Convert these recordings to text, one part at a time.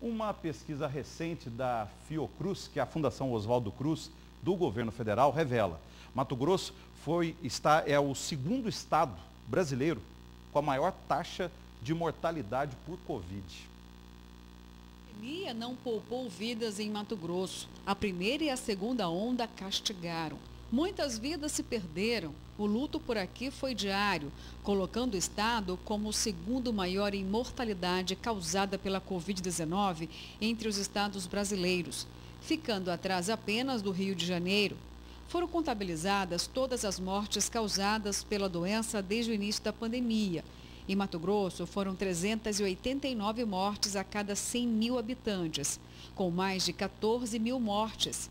Uma pesquisa recente da Fiocruz, que é a Fundação Oswaldo Cruz, do governo federal, revela. Mato Grosso foi, está, é o segundo estado brasileiro com a maior taxa de mortalidade por Covid. A pandemia não poupou vidas em Mato Grosso. A primeira e a segunda onda castigaram. Muitas vidas se perderam. O luto por aqui foi diário, colocando o estado como o segundo maior em mortalidade causada pela Covid-19 entre os estados brasileiros, ficando atrás apenas do Rio de Janeiro. Foram contabilizadas todas as mortes causadas pela doença desde o início da pandemia. Em Mato Grosso, foram 389 mortes a cada 100 mil habitantes, com mais de 14 mil mortes.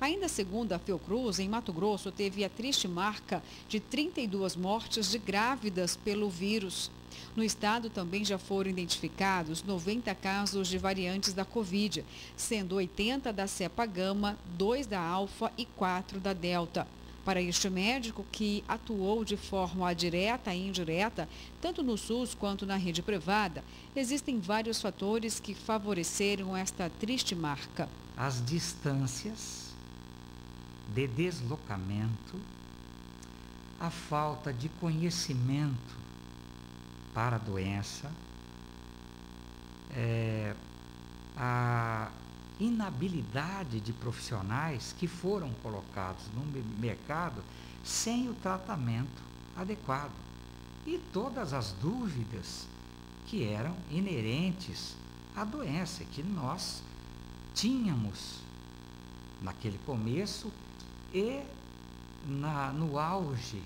Ainda segundo a Fiocruz, em Mato Grosso, teve a triste marca de 32 mortes de grávidas pelo vírus. No estado também já foram identificados 90 casos de variantes da Covid, sendo 80 da cepa gama, 2 da alfa e 4 da delta. Para este médico, que atuou de forma direta e indireta, tanto no SUS quanto na rede privada, existem vários fatores que favoreceram esta triste marca. As distâncias de deslocamento, a falta de conhecimento para a doença, é, a inabilidade de profissionais que foram colocados no mercado sem o tratamento adequado. E todas as dúvidas que eram inerentes à doença que nós tínhamos naquele começo e na, no auge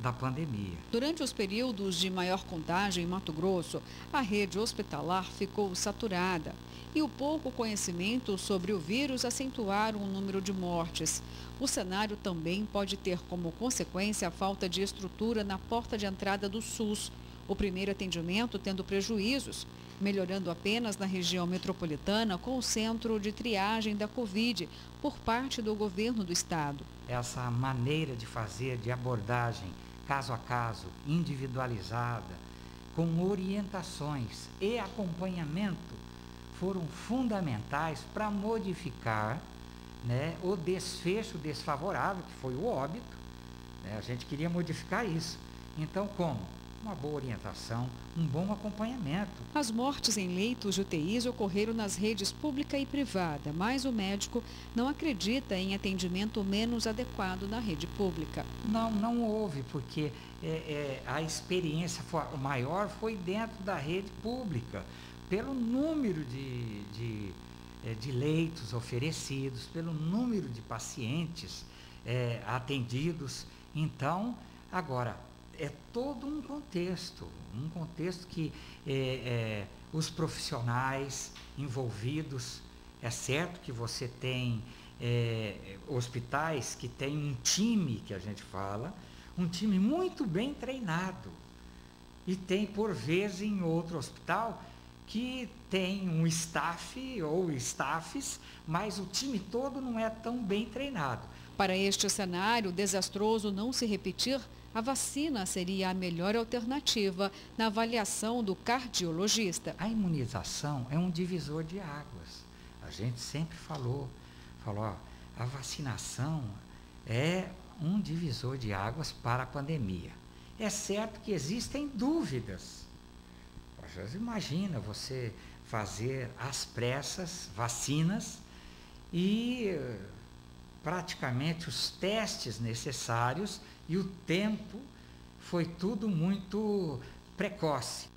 da pandemia. Durante os períodos de maior contágio em Mato Grosso, a rede hospitalar ficou saturada e o pouco conhecimento sobre o vírus acentuaram o número de mortes. O cenário também pode ter como consequência a falta de estrutura na porta de entrada do SUS, o primeiro atendimento tendo prejuízos, melhorando apenas na região metropolitana com o centro de triagem da Covid por parte do governo do estado. Essa maneira de fazer, de abordagem caso a caso, individualizada, com orientações e acompanhamento, foram fundamentais para modificar né, o desfecho desfavorável, que foi o óbito. Né, a gente queria modificar isso. Então, como? Uma boa orientação, um bom acompanhamento. As mortes em leitos de UTIs ocorreram nas redes pública e privada, mas o médico não acredita em atendimento menos adequado na rede pública. Não, não houve, porque é, é, a experiência maior foi dentro da rede pública, pelo número de, de, é, de leitos oferecidos, pelo número de pacientes é, atendidos. Então, agora, é todo um contexto, um contexto que é, é, os profissionais envolvidos, é certo que você tem é, hospitais que tem um time que a gente fala, um time muito bem treinado. E tem, por vezes, em outro hospital que tem um staff ou staffs, mas o time todo não é tão bem treinado. Para este cenário desastroso não se repetir, a vacina seria a melhor alternativa na avaliação do cardiologista. A imunização é um divisor de águas. A gente sempre falou, falou, ó, a vacinação é um divisor de águas para a pandemia. É certo que existem dúvidas. Imagina você fazer às pressas vacinas e praticamente os testes necessários e o tempo foi tudo muito precoce.